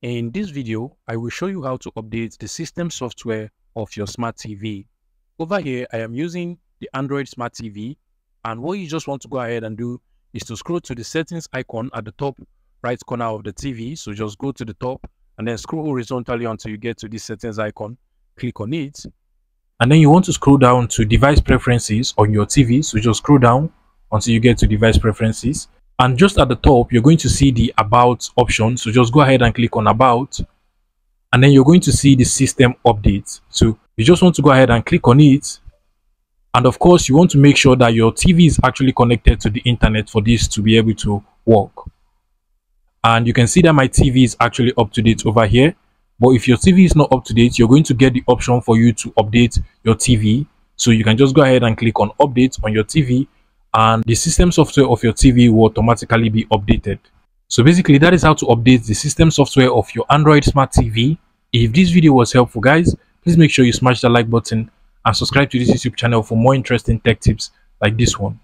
In this video, I will show you how to update the system software of your smart TV. Over here, I am using the Android Smart TV and what you just want to go ahead and do is to scroll to the settings icon at the top right corner of the TV. So just go to the top and then scroll horizontally until you get to this settings icon. Click on it. And then you want to scroll down to device preferences on your TV. So just scroll down until you get to device preferences and just at the top you're going to see the about option. So just go ahead and click on about and then you're going to see the system update so you just want to go ahead and click on it. And of course you want to make sure that your tv is actually connected to the internet for this to be able to work. And you can see that my tv is actually up to date over here. But if your tv is not up to date you're going to get the option for you to update your tv so you can just go ahead and click on update on your tv and the system software of your TV will automatically be updated. So basically that is how to update the system software of your Android Smart TV. If this video was helpful guys, please make sure you smash the like button and subscribe to this YouTube channel for more interesting tech tips like this one.